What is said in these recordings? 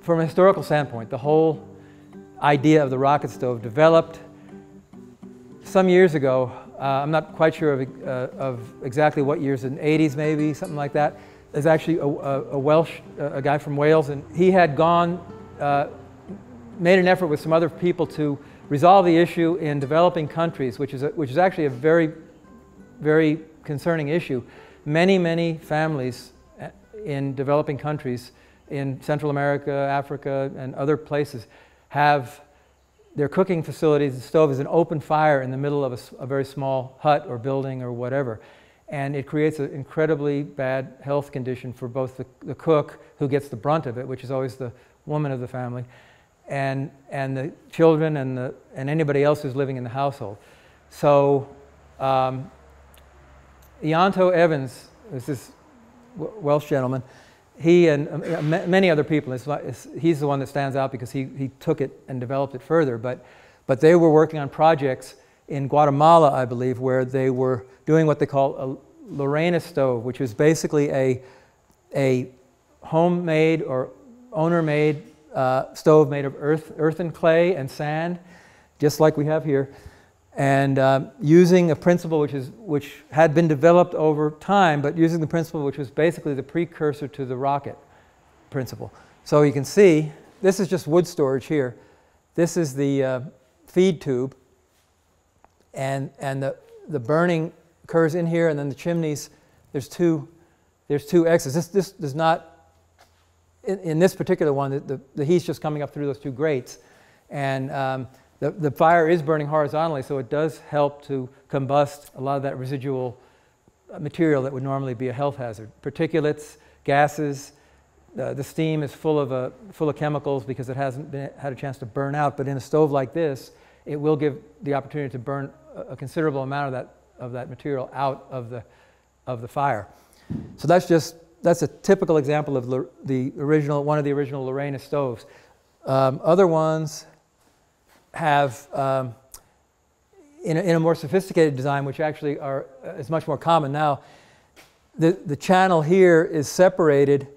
from a historical standpoint, the whole idea of the rocket stove developed some years ago. Uh, I'm not quite sure of, uh, of, exactly what years, in the 80s maybe, something like that. There's actually a, a, a Welsh, a guy from Wales, and he had gone, uh, made an effort with some other people to resolve the issue in developing countries, which is, which is actually a very, very concerning issue. Many, many families uh, in developing countries in Central America, Africa, and other places have their cooking facilities, the stove is an open fire in the middle of a, a very small hut or building or whatever. And it creates an incredibly bad health condition for both the, the cook, who gets the brunt of it, which is always the woman of the family, and, and the children and, the, and anybody else who's living in the household. So, um, Ianto Evans this is this Welsh gentleman he and uh, many other people, he's the one that stands out because he, he took it and developed it further. But, but they were working on projects in Guatemala, I believe, where they were doing what they call a Lorena stove, which is basically a, a homemade or owner-made uh, stove made of earth, earth and clay and sand, just like we have here and um, using a principle which, is, which had been developed over time, but using the principle which was basically the precursor to the rocket principle. So you can see, this is just wood storage here. This is the uh, feed tube, and, and the, the burning occurs in here, and then the chimneys, there's two, there's two exits. This, this does not, in, in this particular one, the, the, the, heat's just coming up through those two grates. And um, the, the fire is burning horizontally, so it does help to combust a lot of that residual uh, material that would normally be a health hazard. Particulates, gases, uh, the steam is full of, uh, full of chemicals because it hasn't been, had a chance to burn out. But in a stove like this, it will give the opportunity to burn a, a considerable amount of that, of that material out of the, of the fire. So that's just that's a typical example of the original, one of the original Lorena stoves. Um, other ones have, um, in, a, in, a, more sophisticated design, which actually are, uh, is much more common now, the, the channel here is separated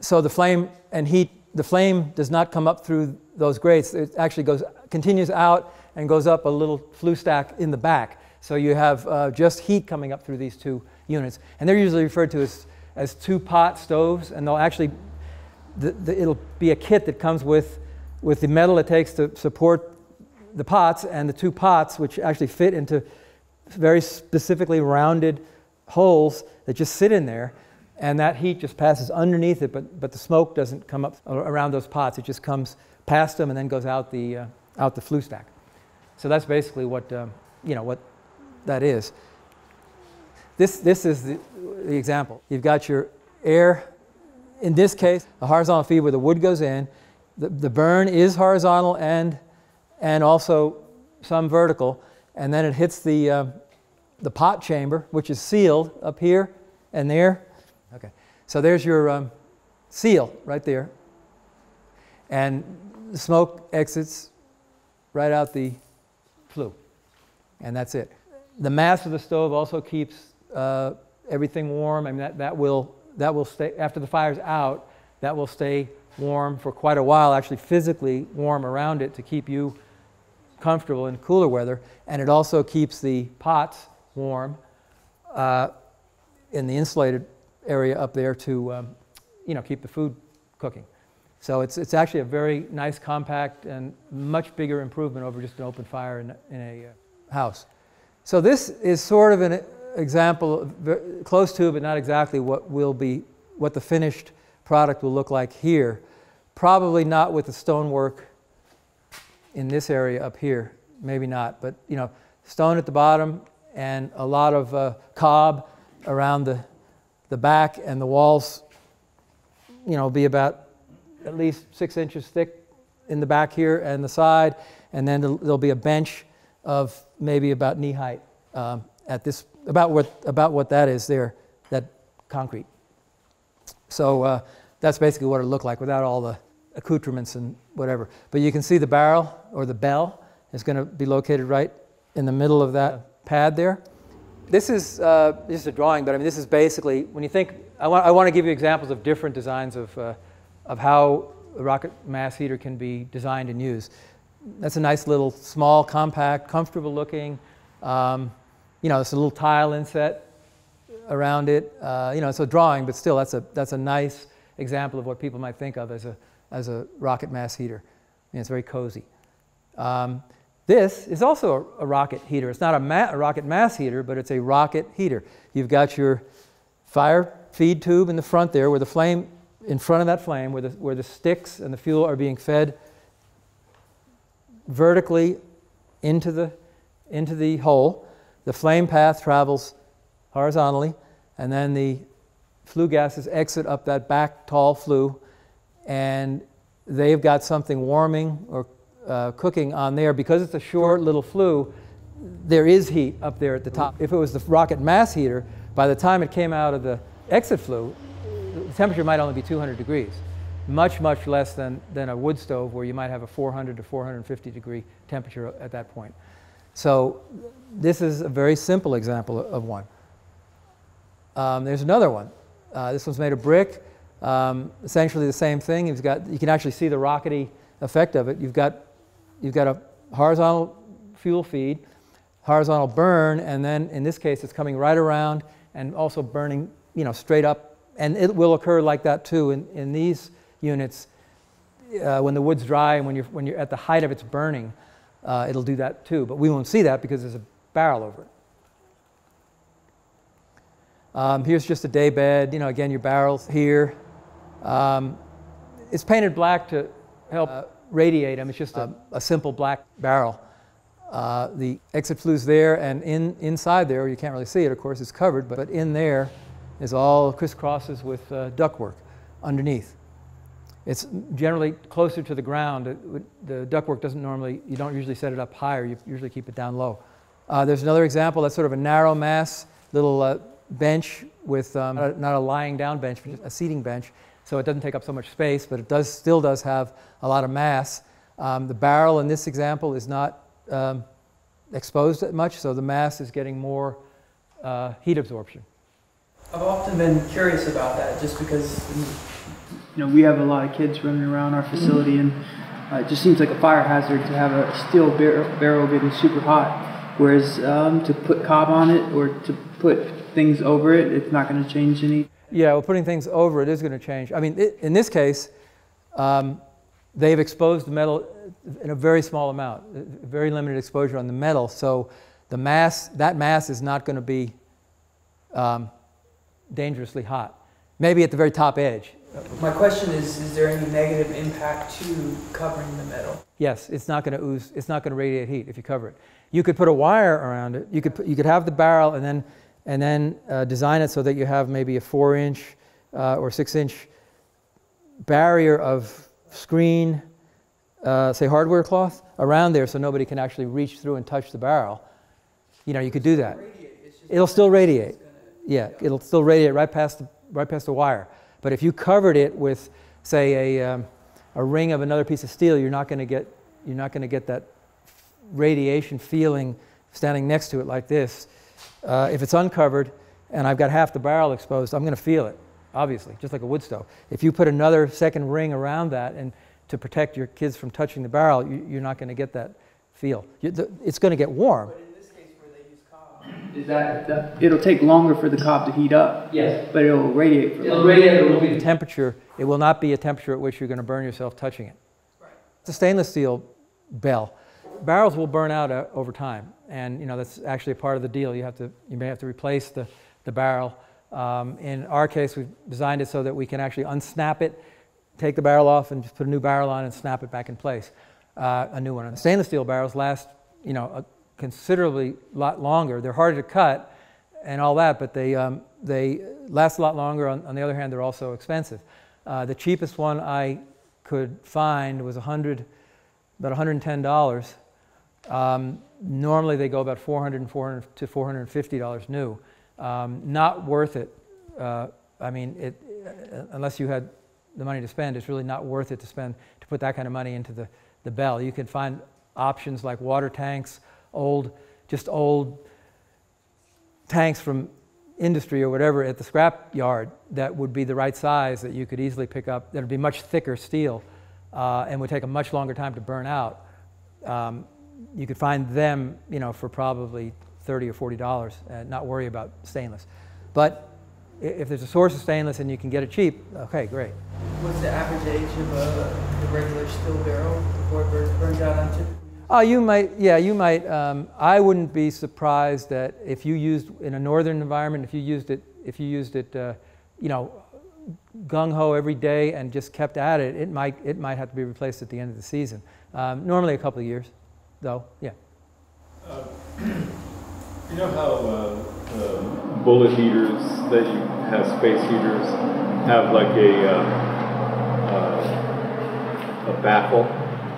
so the flame and heat, the flame does not come up through those grates. It actually goes, continues out and goes up a little flue stack in the back. So you have uh, just heat coming up through these two units. And they're usually referred to as, as two pot stoves, and they'll actually, the, the, it'll be a kit that comes with with the metal it takes to support the pots and the two pots, which actually fit into very specifically rounded holes that just sit in there. And that heat just passes underneath it, but, but the smoke doesn't come up around those pots. It just comes past them and then goes out the, uh, out the flue stack. So that's basically what, um, you know, what that is. This, this is the, the example. You've got your air, in this case, a horizontal feed where the wood goes in, the, the burn is horizontal and, and also some vertical. And then it hits the, uh, the pot chamber, which is sealed up here and there. Okay, so there's your um, seal right there. And the smoke exits right out the flue. And that's it. The mass of the stove also keeps uh, everything warm. I mean, that, that, will, that will stay, after the fire's out, that will stay warm for quite a while, actually physically warm around it to keep you comfortable in cooler weather. And it also keeps the pots warm uh, in the insulated area up there to um, you know, keep the food cooking. So it's, it's actually a very nice, compact, and much bigger improvement over just an open fire in, in a uh, house. So this is sort of an example, close to, but not exactly what will be, what the finished product will look like here. Probably not with the stonework in this area up here, maybe not, but you know, stone at the bottom and a lot of uh, cob around the, the back and the walls, you know, be about at least six inches thick in the back here and the side, and then there'll be a bench of maybe about knee height um, at this, about what, about what that is there, that concrete. So uh, that's basically what it looked like without all the accoutrements and whatever. But you can see the barrel or the bell is going to be located right in the middle of that pad there. This is uh, just a drawing, but I mean, this is basically, when you think, I want, I want to give you examples of different designs of, uh, of how a rocket mass heater can be designed and used. That's a nice little, small, compact, comfortable looking. Um, you know, it's a little tile inset around it. Uh, you know, it's a drawing, but still, that's a, that's a nice example of what people might think of as a, as a rocket mass heater. And it's very cozy. Um, this is also a, a, rocket heater. It's not a, ma- a, rocket mass heater, but it's a rocket heater. You've got your fire feed tube in the front there where the flame, in front of that flame, where the, where the sticks and the fuel are being fed vertically into the, into the hole. The flame path travels horizontally, and then the flue gases exit up that back tall flue, and they've got something warming or uh, cooking on there. Because it's a short little flue, there is heat up there at the top. If it was the rocket mass heater, by the time it came out of the exit flue, the temperature might only be 200 degrees, much, much less than, than a wood stove where you might have a 400 to 450 degree temperature at that point. So this is a very simple example of one. Um, there's another one. Uh, this one's made of brick. Um, essentially the same thing. You've got, you can actually see the rockety effect of it. You've got, you've got a horizontal fuel feed, horizontal burn, and then in this case it's coming right around and also burning you know, straight up. And it will occur like that too in, in these units. Uh, when the wood's dry and when you're, when you're at the height of its burning, uh, it'll do that too. But we won't see that because there's a barrel over it. Um, here's just a day bed. You know, again, your barrels here. Um, it's painted black to help uh, radiate them. It's just a, a simple black barrel. Uh, the exit flue's there, and in, inside there, you can't really see it, of course, it's covered, but, but in there is all crisscrosses with uh, ductwork underneath. It's generally closer to the ground. The ductwork doesn't normally, you don't usually set it up higher, you usually keep it down low. Uh, there's another example that's sort of a narrow mass, little uh, bench with um, not, a, not, a, lying down bench, but a seating bench. So it doesn't take up so much space, but it does, still does have a lot of mass. Um, the barrel in this example is not um, exposed that much, so the mass is getting more uh, heat absorption. I've often been curious about that, just because you know we have a lot of kids running around our facility, and uh, it just seems like a fire hazard to have a steel bar- barrel getting super hot. Whereas um, to put cob on it or to put things over it, it's not going to change any. Yeah, well, putting things over it is going to change. I mean, it, in this case, um, they've exposed the metal in a very small amount, very limited exposure on the metal. So the mass, that mass is not going to be um, dangerously hot. Maybe at the very top edge. My question is: Is there any negative impact to covering the metal? Yes, it's not going to ooze. It's not going to radiate heat if you cover it. You could put a wire around it. You could put, you could have the barrel and then and then uh, design it so that you have maybe a four inch uh, or six inch barrier of screen, uh, say hardware cloth, around there so nobody can actually reach through and touch the barrel. You know, you could do that. It'll still radiate. Yeah, it'll still radiate right past the, right past the wire. But if you covered it with, say, a, um, a ring of another piece of steel, you're not going to get you're not going to get that radiation feeling standing next to it like this. Uh, if it's uncovered and I've got half the barrel exposed, I'm going to feel it, obviously, just like a wood stove. If you put another second ring around that and to protect your kids from touching the barrel, you, are not going to get that feel. You, the, it's going to get warm. But in this case where they use cob, is that, that, it'll take longer for the cob to heat up? Yes. But it'll radiate for It'll radiate, it will be the temperature. It will not be a temperature at which you're going to burn yourself touching it. Right. It's a stainless steel bell. Barrels will burn out uh, over time and you know that's actually a part of the deal. You have to you may have to replace the the barrel. Um, in our case, we've designed it so that we can actually unsnap it, take the barrel off, and just put a new barrel on and snap it back in place. Uh, a new one. And stainless steel barrels last you know a considerably lot longer. They're harder to cut and all that, but they um, they last a lot longer. On, on, the other hand, they're also expensive. Uh, the cheapest one I could find was 100, about 110 dollars. Um, normally they go about 400 and 400 to 450 dollars new. Um, not worth it. Uh, I mean, it, uh, unless you had the money to spend, it's really not worth it to spend to put that kind of money into the, the bell. You can find options like water tanks, old, just old tanks from industry or whatever at the scrap yard that would be the right size that you could easily pick up, that would be much thicker steel uh, and would take a much longer time to burn out. Um, you could find them, you know, for probably 30 or 40 dollars and not worry about stainless. But if there's a source of stainless and you can get it cheap, okay, great. What's the average age of a, a regular steel barrel before it burns, out? Oh, you might, yeah, you might. Um, I wouldn't be surprised that if you used in a northern environment, if you used it, if you used it, uh, you know, gung ho every day and just kept at it, it might, it might have to be replaced at the end of the season. Um, normally a couple of years, though. Yeah. Uh, you know how uh, the bullet heaters that you have space heaters have like a uh, uh, a baffle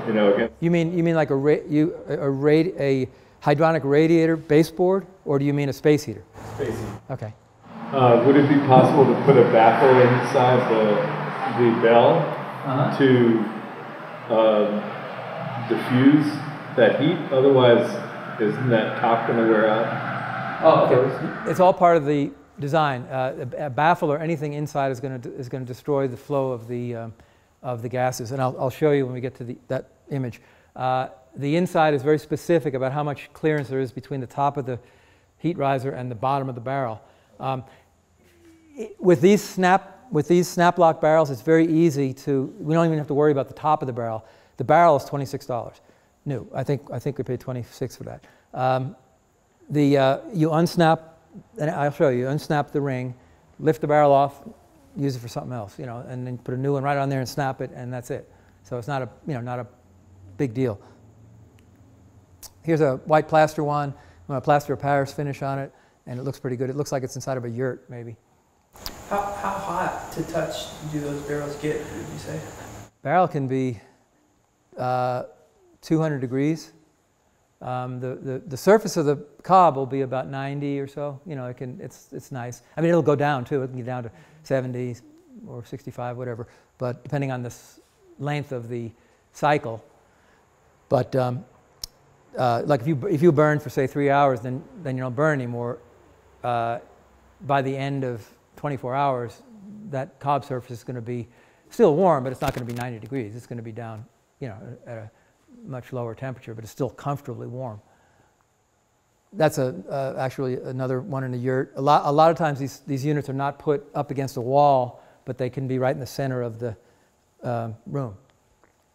you know, again. You mean you mean like a ra- you a, radi- a hydronic radiator baseboard, or do you mean a space heater? Space heater. Okay. Uh, would it be possible to put a baffle inside the the bell uh-huh. to um, diffuse that heat? Otherwise, isn't that top going to wear out? Oh, okay. It's all part of the design. Uh, a, baffle or anything inside is going to is going to destroy the flow of the um, of the gases, and I'll, I'll show you when we get to the, that image. Uh, the inside is very specific about how much clearance there is between the top of the heat riser and the bottom of the barrel. Um, with these snap with these snap lock barrels, it's very easy to. We don't even have to worry about the top of the barrel. The barrel is twenty six dollars new. I think I think we paid twenty six for that. Um, the uh, you unsnap, and I'll show you. Unsnap the ring, lift the barrel off, use it for something else, you know, and then put a new one right on there and snap it, and that's it. So it's not a you know not a big deal. Here's a white plaster one. I'm to plaster a Paris finish on it, and it looks pretty good. It looks like it's inside of a yurt, maybe. How, how hot to touch do those barrels get, would you say? Barrel can be uh, 200 degrees. Um, the, the, the surface of the cob will be about 90 or so. You know, it can, it's, it's nice. I mean, it'll go down too. It can get down to 70 or 65, whatever. But depending on the length of the cycle, but um, uh, like if you, if you burn for say three hours, then, then you don't burn anymore. Uh, by the end of 24 hours, that cob surface is going to be still warm, but it's not going to be 90 degrees. It's going to be down, you know, at a much lower temperature, but it's still comfortably warm. That's a, uh, actually another one in a yurt. A lot, a lot of times these, these units are not put up against a wall, but they can be right in the center of the uh, room.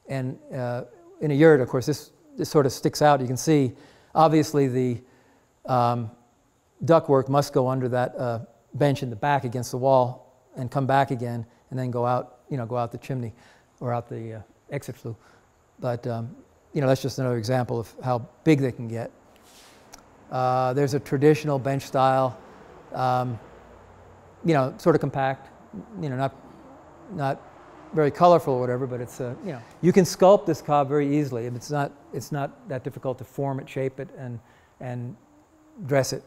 And uh, in a yurt, of course, this, this sort of sticks out. You can see, obviously, the um, ductwork must go under that uh, bench in the back against the wall and come back again, and then go out, you know, go out the chimney or out the uh, exit flue. But um, you know, that's just another example of how big they can get. Uh, there's a traditional bench style, um, you know, sort of compact, you know, not not very colorful or whatever, but it's, uh, you know, you can sculpt this cob very easily. It's not, it's not that difficult to form it, shape it, and, and dress it.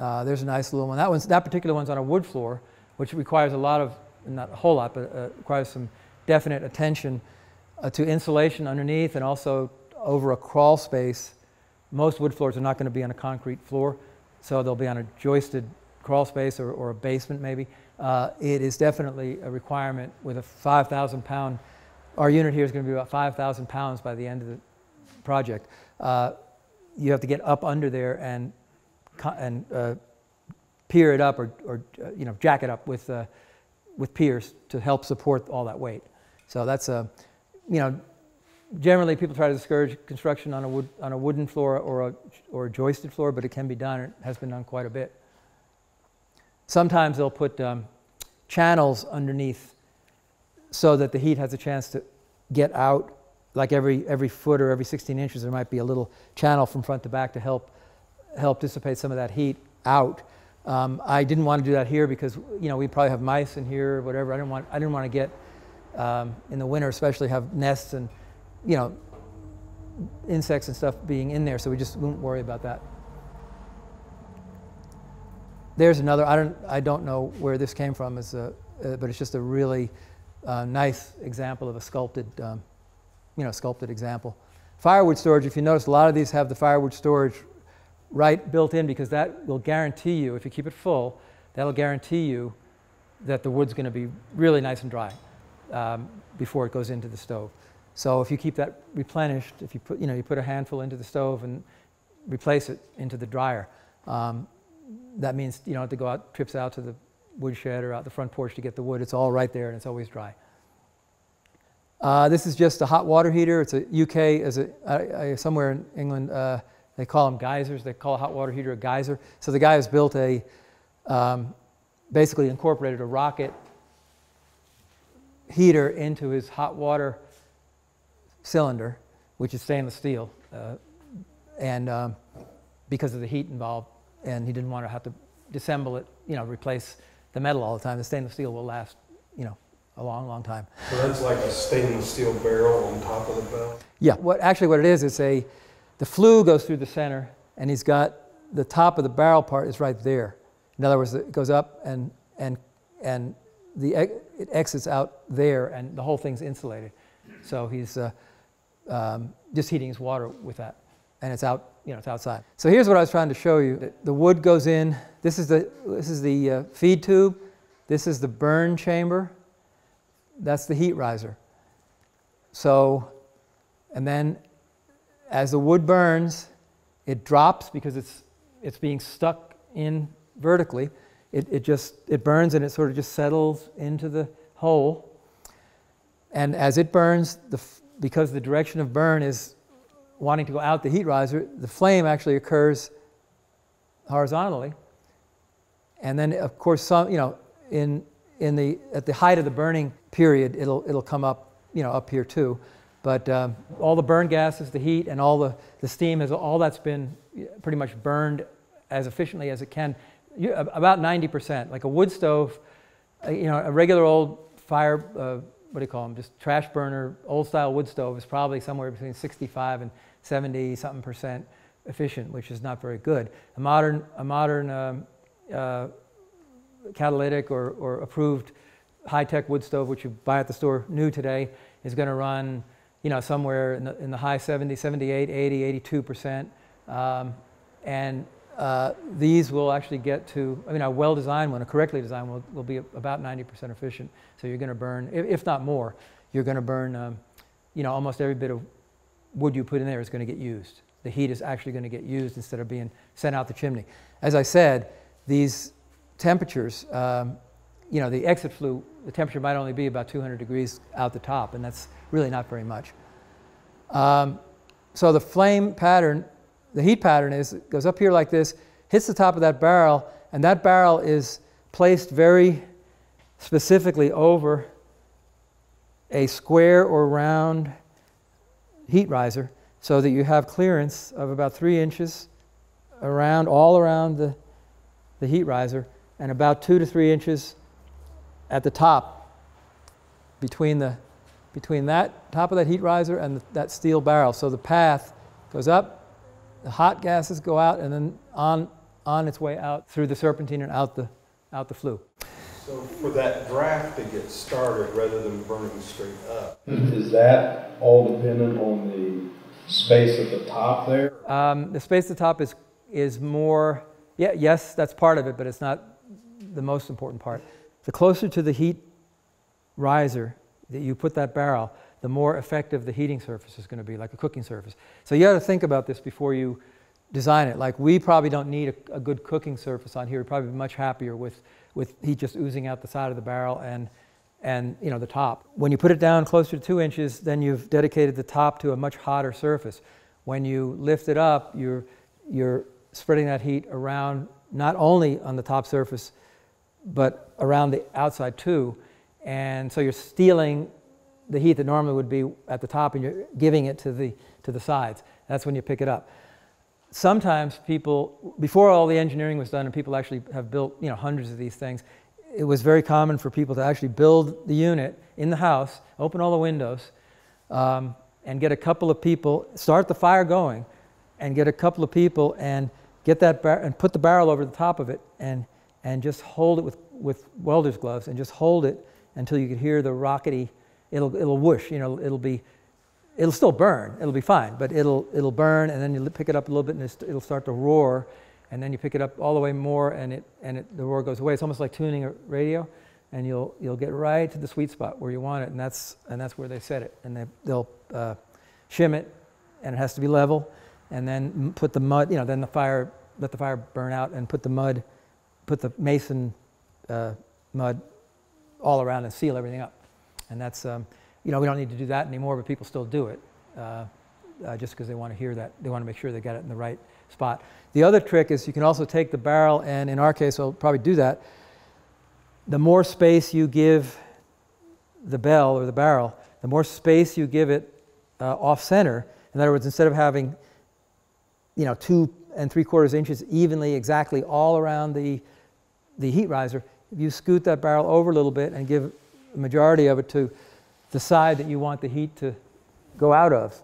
Uh, there's a nice little one. That, one's, that particular one's on a wood floor, which requires a lot of, not a whole lot, but uh, requires some definite attention uh, to insulation underneath and also over a crawl space. Most wood floors are not going to be on a concrete floor, so they'll be on a joisted crawl space or, or a basement maybe uh, it is definitely a requirement with a 5,000 pound, our unit here is going to be about 5,000 pounds by the end of the project. Uh, you have to get up under there and, and uh, pier it up or, or uh, you know, jack it up with, uh, with piers to help support all that weight. So that's a, you know, generally people try to discourage construction on a, wood, on a wooden floor or a, or a joisted floor, but it can be done. It has been done quite a bit. Sometimes they'll put um, channels underneath so that the heat has a chance to get out. Like every, every foot or every 16 inches, there might be a little channel from front to back to help, help dissipate some of that heat out. Um, I didn't want to do that here because you know we probably have mice in here or whatever. I didn't want I didn't want to get um, in the winter, especially have nests and you know insects and stuff being in there. So we just wouldn't worry about that. There's another, I don't, I don't know where this came from, it's a, uh, but it's just a really uh, nice example of a sculpted, um, you know, sculpted example. Firewood storage, if you notice, a lot of these have the firewood storage right built in because that will guarantee you, if you keep it full, That'll guarantee you that the wood's going to be really nice and dry um, before it goes into the stove. So if you keep that replenished, if you put, you know, you put a handful into the stove and replace it into the dryer, um, that means you don't have to go out trips out to the woodshed or out the front porch to get the wood. It's all right there and it's always dry. Uh, this is just a hot water heater. It's a UK, as a, uh, somewhere in England, uh, they call them geysers. They call a hot water heater a geyser. So the guy has built a, um, basically incorporated a rocket heater into his hot water cylinder, which is stainless steel, uh, and um, because of the heat involved, and he didn't want to have to disassemble it, you know, replace the metal all the time. The stainless steel will last, you know, a long, long time. So that's like a stainless steel barrel on top of the bell? Yeah, what, actually what it is, it's a, the flue goes through the center, and he's got, the top of the barrel part is right there. In other words, it goes up and, and, and the, it exits out there, and the whole thing's insulated. So he's uh, um, just heating his water with that, and it's out, you know, it's outside. So here's what I was trying to show you. The wood goes in. This is the, this is the uh, feed tube. This is the burn chamber. That's the heat riser. So, and then as the wood burns, it drops because it's, it's being stuck in vertically. It, it just, it burns and it sort of just settles into the hole. And as it burns, the, because the direction of burn is wanting to go out the heat riser, the flame actually occurs horizontally. And then, of course, some, you know, in, in the, at the height of the burning period, it'll, it'll come up, you know, up here too. But um, all the burn gases, the heat, and all the, the steam, has, all that's been pretty much burned as efficiently as it can. You, about 90%. Like a wood stove, uh, you know, a regular old fire, uh, what do you call them, just trash burner, old style wood stove is probably somewhere between 65 and 70 something percent efficient, which is not very good. A modern, a modern um, uh, catalytic or, or approved high-tech wood stove, which you buy at the store new today, is going to run, you know, somewhere in the, in the high 70, 78, 80, 82 percent. Um, and uh, these will actually get to, I mean, a well-designed one, a correctly designed one, will, will be about 90 percent efficient. So you're going to burn, if, if, not more, you're going to burn, um, you know, almost every bit of wood you put in there is going to get used. The heat is actually going to get used instead of being sent out the chimney. As I said, these temperatures, um, you know, the exit flue, the temperature might only be about 200 degrees out the top, and that's really not very much. Um, so the flame pattern, the heat pattern is, it goes up here like this, hits the top of that barrel, and that barrel is placed very specifically over a square or round heat riser so that you have clearance of about three inches around, all around the, the heat riser and about two to three inches at the top between, the, between that top of that heat riser and the, that steel barrel. So the path goes up, the hot gases go out, and then on, on its way out through the serpentine and out the, out the flue. So for that draft to get started rather than burning straight up. Is that all dependent on the space at the top there? Um, the space at the top is, is more, yeah, yes, that's part of it, but it's not the most important part. The closer to the heat riser that you put that barrel, the more effective the heating surface is going to be, like a cooking surface. So you got to think about this before you design it. Like we probably don't need a, a, good cooking surface on here. We'd probably be much happier with, with heat just oozing out the side of the barrel and, and you know, the top. When you put it down closer to two inches, then you've dedicated the top to a much hotter surface. When you lift it up, you're, you're spreading that heat around not only on the top surface, but around the outside too. And so you're stealing the heat that normally would be at the top and you're giving it to the, to the sides. That's when you pick it up. Sometimes people, before all the engineering was done and people actually have built you know, hundreds of these things, it was very common for people to actually build the unit in the house, open all the windows, um, and get a couple of people, start the fire going, and get a couple of people and get that bar- and put the barrel over the top of it and and just hold it with, with welder's gloves and just hold it until you could hear the rockety, it'll, it'll whoosh, you know, it'll be, it'll still burn, it'll be fine, but it'll, it'll burn and then you pick it up a little bit and it'll start to roar and then you pick it up all the way more, and it and it, the roar goes away. It's almost like tuning a radio, and you'll you'll get right to the sweet spot where you want it, and that's and that's where they set it, and they they'll uh, shim it, and it has to be level, and then put the mud, you know, then the fire let the fire burn out, and put the mud, put the mason uh, mud all around and seal everything up, and that's um, you know we don't need to do that anymore, but people still do it. Uh, uh, just because they want to hear that. They want to make sure they got it in the right spot. The other trick is you can also take the barrel, and in our case, I'll probably do that. The more space you give the bell or the barrel, the more space you give it uh, off center. In other words, instead of having, you know, two and three quarters inches evenly, exactly all around the, the heat riser, if you scoot that barrel over a little bit and give a majority of it to the side that you want the heat to go out of,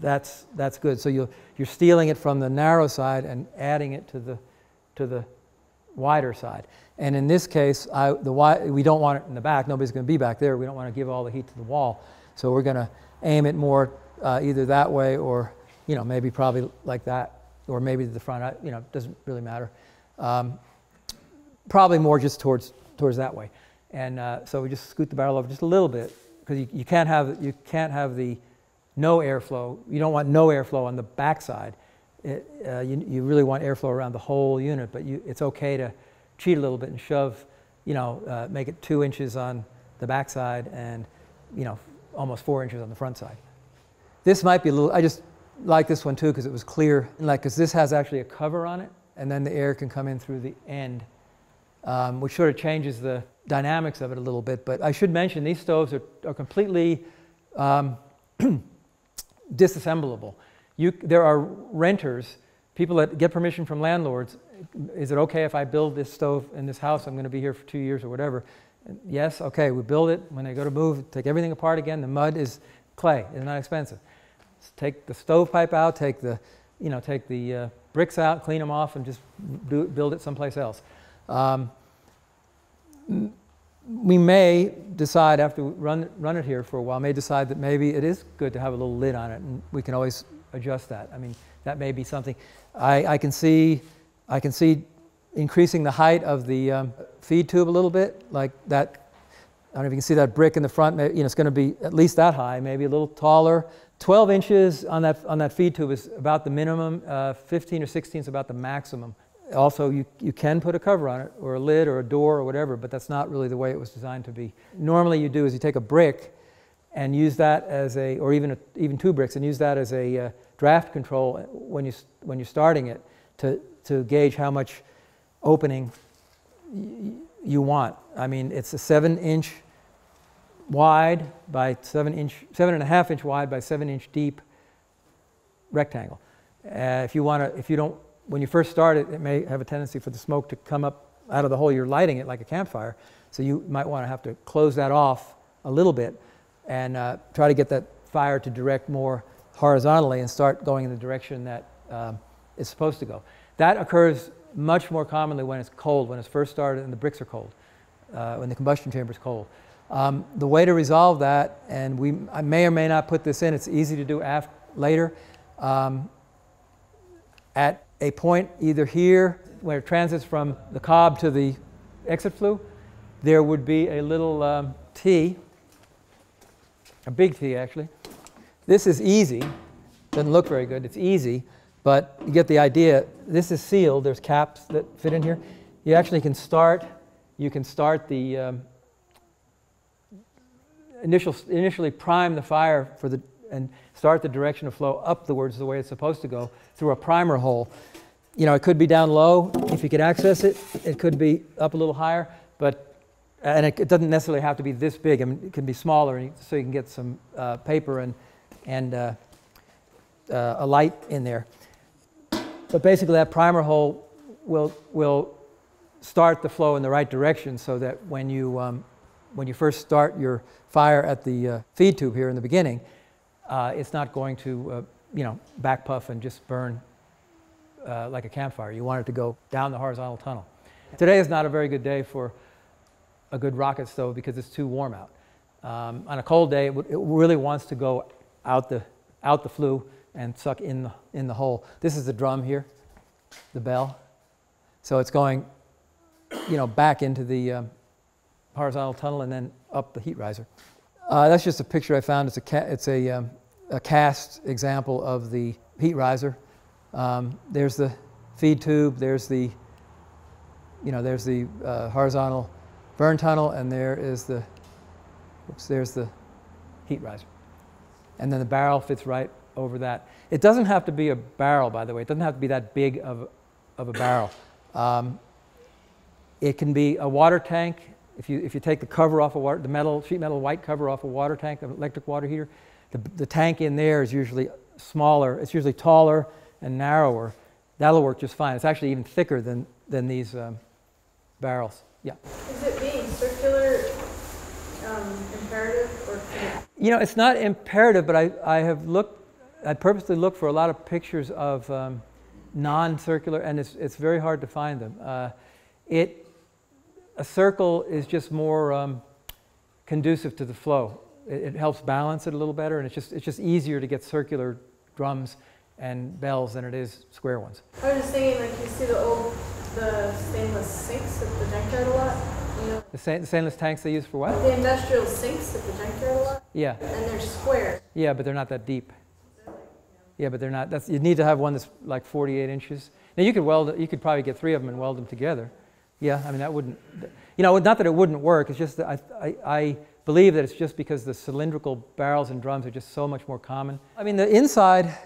that's, that's good. So you're, you're stealing it from the narrow side and adding it to the, to the wider side. And in this case, I, the, wi- we don't want it in the back. Nobody's going to be back there. We don't want to give all the heat to the wall. So we're going to aim it more uh, either that way or, you know, maybe probably like that, or maybe to the front. You know, it doesn't really matter. Um, probably more just towards, towards that way. And uh, so we just scoot the barrel over just a little bit because you, you, can't have, you can't have the no airflow. You don't want no airflow on the backside. It, uh, you, you really want airflow around the whole unit, but you, it's okay to cheat a little bit and shove, you know, uh, make it two inches on the backside and, you know, almost four inches on the front side. This might be a little, I just like this one too because it was clear, like, because this has actually a cover on it, and then the air can come in through the end, um, which sort of changes the dynamics of it a little bit. But I should mention these stoves are, are completely um, disassemblable. You, there are renters, people that get permission from landlords. Is it okay if I build this stove in this house? I'm going to be here for two years or whatever. Yes, okay, we build it. When they go to move, take everything apart again. The mud is clay. It's not expensive. Take the stovepipe out, take the, you know, take the uh, bricks out, clean them off, and just do, build it someplace else. Um, we may decide after we run, run it here for a while, may decide that maybe it is good to have a little lid on it, and we can always adjust that. I mean, that may be something. I, I can see, I can see increasing the height of the um, feed tube a little bit, like that. I don't know if you can see that brick in the front. Maybe, you know, it's going to be at least that high, maybe a little taller. 12 inches on that on that feed tube is about the minimum. Uh, 15 or 16 is about the maximum also you, you can put a cover on it or a lid or a door or whatever but that's not really the way it was designed to be. Normally you do is you take a brick and use that as a or even a, even two bricks and use that as a uh, draft control when you when you're starting it to to gauge how much opening you want. I mean it's a seven inch wide by seven inch seven and a half inch wide by seven inch deep rectangle. Uh, if you want to if you don't when you first start it, it may have a tendency for the smoke to come up out of the hole. You're lighting it like a campfire, so you might want to have to close that off a little bit and uh, try to get that fire to direct more horizontally and start going in the direction that um, it's supposed to go. That occurs much more commonly when it's cold, when it's first started and the bricks are cold, uh, when the combustion chamber is cold. Um, the way to resolve that, and we I may or may not put this in, it's easy to do after, later. Um, at a point either here where it transits from the cob to the exit flue, there would be a little um, T, a big T actually. This is easy, doesn't look very good, it's easy, but you get the idea. This is sealed, there's caps that fit in here. You actually can start, you can start the um, initial, initially prime the fire for the, and start the direction of flow upwards the way it's supposed to go through a primer hole. You know, it could be down low if you could access it. It could be up a little higher, but and it, it doesn't necessarily have to be this big. I mean, it can be smaller, so you can get some uh, paper and and uh, uh, a light in there. But basically, that primer hole will will start the flow in the right direction, so that when you um, when you first start your fire at the uh, feed tube here in the beginning, uh, it's not going to, uh, you know, back puff and just burn uh, like a campfire. You want it to go down the horizontal tunnel. Today is not a very good day for a good rocket stove because it's too warm out. Um, on a cold day, it, it really wants to go out the, out the flue and suck in the, in the hole. This is the drum here. the bell. So it's going, you know, back into the um, horizontal tunnel and then up the heat riser. Uh, that's just a picture I found. It's a, it's a, um, a cast example of the heat riser. Um, there's the feed tube. There's the, you know, there's the uh, horizontal burn tunnel, and there is the, oops, there's the heat riser. And then the barrel fits right over that. It doesn't have to be a barrel, by the way. It doesn't have to be that big of, of a barrel. Um, it can be a water tank. If you, if you take the cover off a water, the metal, sheet metal white cover off a water tank, an electric water heater, the, the tank in there is usually smaller. It's usually taller and narrower. That'll work just fine. It's actually even thicker than, than these um, barrels. Yeah. Is it being circular um, imperative or You know, it's not imperative, but I, I have looked, I purposely looked for a lot of pictures of um, non-circular, and it's, it's very hard to find them. Uh, it, a circle is just more um, conducive to the flow. It, it helps balance it a little better, and it's just, it's just easier to get circular drums and bells than it is square ones. I was just thinking, like, you see the old, the stainless sinks at the junkyard a lot, you know? The sta- stainless tanks they use for what? The industrial sinks at the junkyard a lot, Yeah, and they're square. yeah, but they're not that deep. Yeah, but they're not. That's, you need to have one that's like 48 inches. Now you could weld. You could probably get three of them and weld them together. Yeah, I mean that wouldn't. You know, not that it wouldn't work. It's just that I, I, I believe that it's just because the cylindrical barrels and drums are just so much more common. I mean, the inside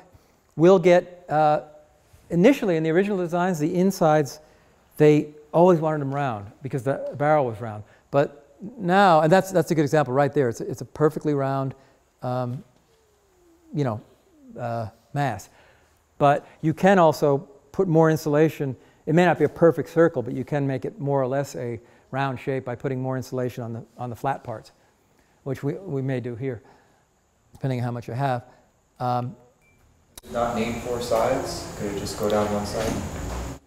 will get. Uh, initially, in the original designs, the insides they always wanted them round because the barrel was round. But now, and that's that's a good example right there. It's a, it's a perfectly round. Um, you know, uh, mass. But you can also put more insulation. It may not be a perfect circle, but you can make it more or less a round shape by putting more insulation on the, on the flat parts, which we, we may do here, depending on how much you have. Um, Not name four sides? Could it just go down one side?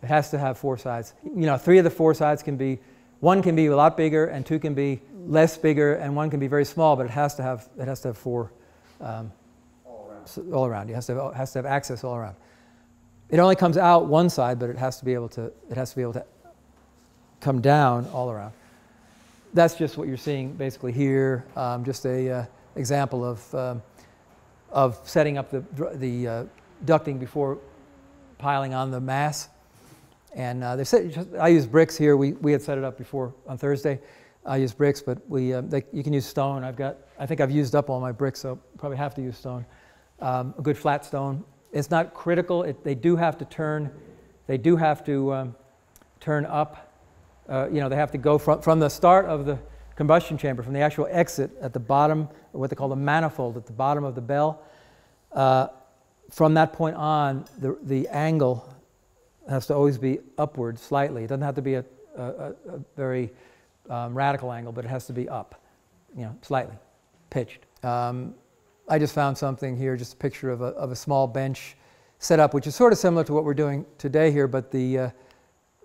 it has to have four sides. You know, three of the four sides can be, one can be a lot bigger, and two can be less bigger, and one can be very small, but it has to have, it has to have four um, s- all around. It has to have, has to have access all around. It only comes out one side, but it has to be able to it has to be able to come down all around. That's just what you're seeing basically here. Um, just a uh, example of um, of setting up the the uh, ducting before piling on the mass. And uh, they said I use bricks here. We we had set it up before on Thursday. I use bricks, but we uh, they, you can use stone. I've got I think I've used up all my bricks, so probably have to use stone um, a good flat stone. It's not critical. It, they do have to turn. They do have to um, turn up. Uh, you know, they have to go from, from the start of the combustion chamber, from the actual exit at the bottom, what they call the manifold at the bottom of the bell. Uh, from that point on, the, the angle has to always be upward slightly. It doesn't have to be a, a, a, very um, radical angle, but it has to be up, you know, slightly pitched. Um, I just found something here, just a picture of a, of a small bench set up, which is sort of similar to what we're doing today here, but the, uh,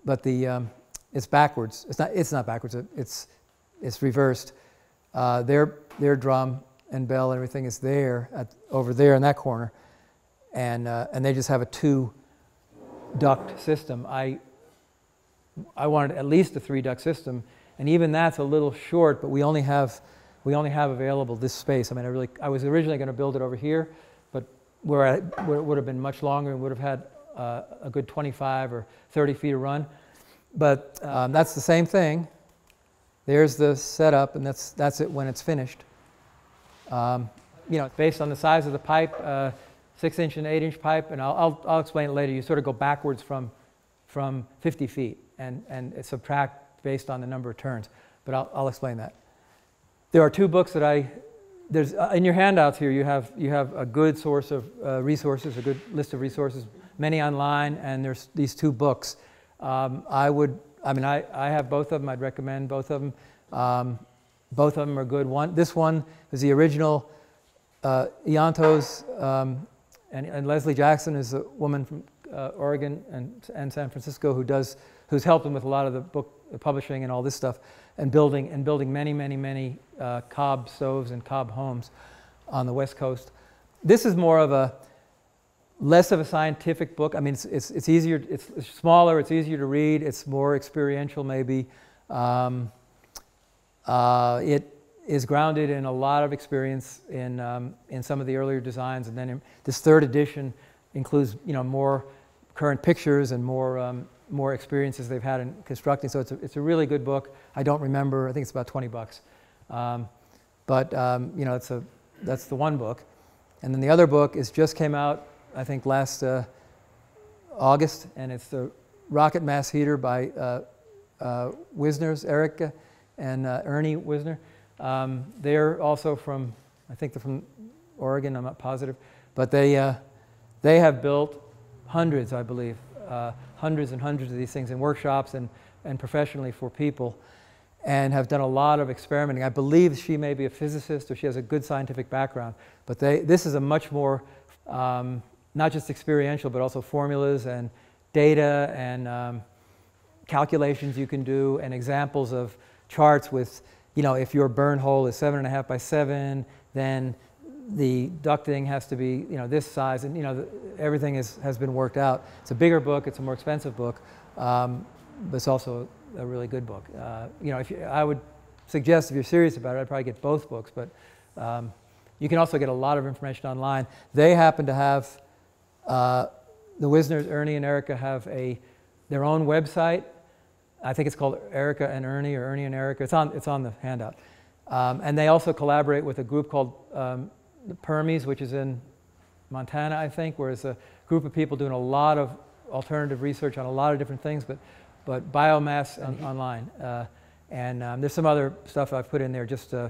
but the, um, it's backwards. It's not, it's not backwards, it- it's, it's reversed. Uh, their, their drum and bell and everything is there, at, over there in that corner. And, uh, and they just have a two duct system. I, I wanted at least a three duct system, and even that's a little short, but we only have, we only have available this space. I mean, I really, I was originally going to build it over here, but where I, where it would have been much longer and would have had uh, a good 25 or 30 feet of run. But um, that's the same thing. There's the setup, and that's, that's it when it's finished. Um, you know, based on the size of the pipe, uh, six inch and eight inch pipe, and I'll, I'll, I'll explain it later. You sort of go backwards from, from 50 feet and, and subtract based on the number of turns. But I'll, I'll explain that. There are two books that I, there's, uh, in your handouts here, you have, you have a good source of uh, resources, a good list of resources, many online, and there's these two books. Um, I would, I mean, I, I have both of them. I'd recommend both of them. Um, both of them are good. One, this one is the original uh, Ianto's, um, and, and Leslie Jackson is a woman from uh, Oregon and, and San Francisco who does, who's helped with a lot of the book publishing and all this stuff, and building and building many, many, many uh, cob stoves and cob homes on the West Coast. This is more of a less of a scientific book. I mean, it's, it's, it's easier, it's, smaller, it's easier to read, it's more experiential maybe. Um, uh, it is grounded in a lot of experience in, um, in some of the earlier designs, and then this third edition includes you know more current pictures and more um, more experiences they've had in constructing. So it's a, it's a really good book. I don't remember. I think it's about 20 bucks. Um, but um, you know, it's a that's the one book, and then the other book is just came out. I think last uh, August, and it's the Rocket Mass Heater by uh, uh, Wisner's Erica and uh, Ernie Wisner. Um, they're also from, I think they're from Oregon. I'm not positive, but they uh, they have built hundreds, I believe, uh, hundreds and hundreds of these things in workshops and and professionally for people, and have done a lot of experimenting. I believe she may be a physicist or she has a good scientific background, but they this is a much more um, not just experiential, but also formulas and data and um, calculations you can do and examples of charts with, you know, if your burn hole is seven and a half by seven, then the ducting has to be, you know, this size, and you know, the, everything is, has been worked out. It's a bigger book. It's a more expensive book, um, but it's also a really good book. Uh, you know, if you, I would suggest if you're serious about it, I'd probably get both books, but um, you can also get a lot of information online. They happen to have uh, the Wisners, Ernie and Erica, have a their own website. I think it's called Erica and Ernie or Ernie and Erica. It's on, it's on the handout. Um, and they also collaborate with a group called um, the Permies, which is in Montana, I think, where it's a group of people doing a lot of alternative research on a lot of different things, but, but biomass on, online. Uh, and um, there's some other stuff I've put in there. Just uh,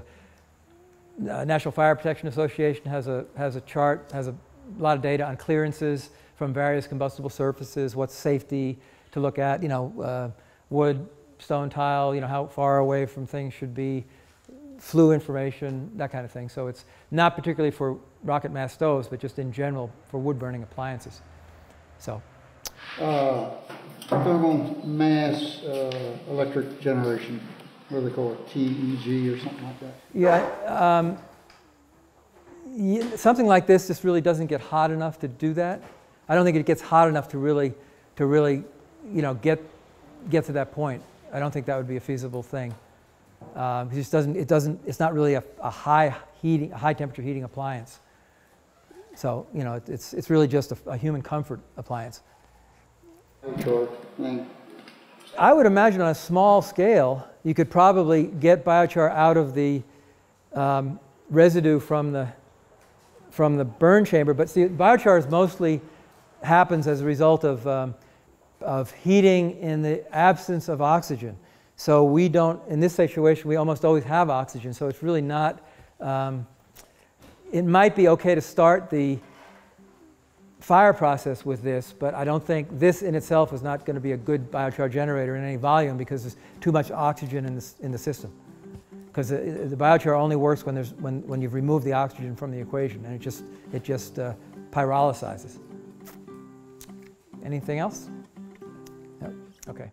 uh, National Fire Protection Association has a, has a chart, has a lot of data on clearances from various combustible surfaces, what's safety to look at, you know, uh, wood, stone tile, you know, how far away from things should be, flue information, that kind of thing. So it's not particularly for rocket mass stoves, but just in general for wood burning appliances. So, Uh, thermal mass, uh, electric generation, what do they call it, TEG or something like that? yeah, um, something like this just really doesn't get hot enough to do that. I don't think it gets hot enough to really, to really, you know, get, get to that point. I don't think that would be a feasible thing. Um, it just doesn't, it doesn't, it's not really a, a high heating, high temperature heating appliance. So, you know, it, it's, it's really just a, a human comfort appliance. I would imagine on a small scale, you could probably get biochar out of the um, residue from the, from the burn chamber. But see, biochar mostly happens as a result of, um, of heating in the absence of oxygen. So we don't, in this situation, we almost always have oxygen. So it's really not, um, it might be okay to start the fire process with this, but I don't think this in itself is not going to be a good biochar generator in any volume because there's too much oxygen in the, in the system. Because the, the biochar only works when, there's, when, when you've removed the oxygen from the equation, and it just, it just uh, pyrolyzes. Anything else? No? Okay.